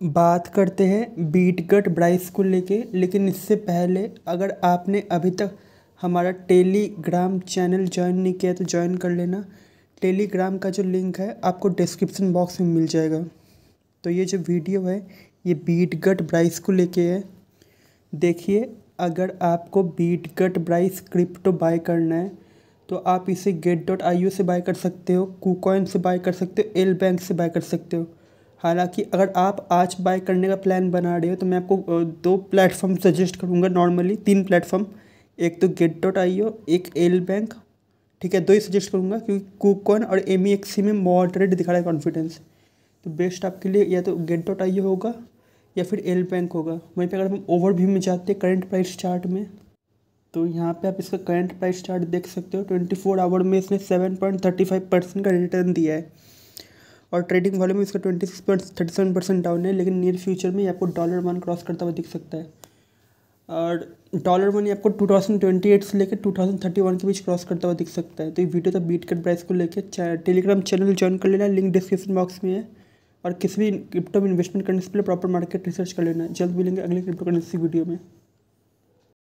बात करते हैं बीटगट ब्राइस को लेके। लेकिन इससे पहले अगर आपने अभी तक हमारा टेलीग्राम चैनल ज्वाइन नहीं किया तो ज्वाइन कर लेना। टेलीग्राम का जो लिंक है, आपको डिस्क्रिप्शन बॉक्स में मिल जाएगा। तो ये जो वीडियो है, ये बीटगट ब्राइस को लेके है। देखिए, अगर आपको बीटगट ब्राइस क्रिप्टो बाय करना है तो आप इसे गेट डॉट आई से बाय कर सकते हो कूकॉइन से बाय कर सकते हो एल बैंक से बाय कर सकते हो। हालाँकि अगर आप आज बाय करने का प्लान बना रहे हो तो मैं आपको दो प्लेटफॉर्म सजेस्ट करूँगा नॉर्मली तीन प्लेटफॉर्म एक तो गेट डॉट आई एक एल बैंक ठीक है, दो ही सजेस्ट करूँगा, क्योंकि कूकॉन और एम ई एक्सी में मॉडरेट दिखा रहा है कॉन्फिडेंस तो बेस्ट आपके लिए या तो गेट डॉट आई होगा, या फिर एल बैंक होगा। वहीं पे अगर हम ओवरव्यू में जाते हैं करंट प्राइस चार्ट में तो यहाँ पे आप इसका करंट प्राइस चार्ट देख सकते हो। ट्वेंटी फोर आवर में इसने seven point thirty five percent का रिटर्न दिया है। और ट्रेडिंग वॉल्यूम इसका twenty six point thirty seven percent down है, लेकिन नियर फ्यूचर में आपको डॉलर वन क्रॉस करता हुआ दिख सकता है। और डॉलर वन आपको टू थाउज़ेंड ट्वेंटी एट से लेकर टू थाउज़ेंड थर्टी वन के बीच क्रॉस करता हुआ दिख सकता है। तो ये वीडियो था बीट कट प्राइस को लेकर टेलीग्राम चैनल ज्वाइन कर लेना लिंक डिस्क्रिप्शन बॉक्स में है। और किसी भी क्रिप्टो में इन्वेस्टमेंट करने से पहले प्रॉपर मार्केट रिसर्च कर लेना। जल्द मिलेंगे अगले क्रिप्टो करेंसी वीडियो में।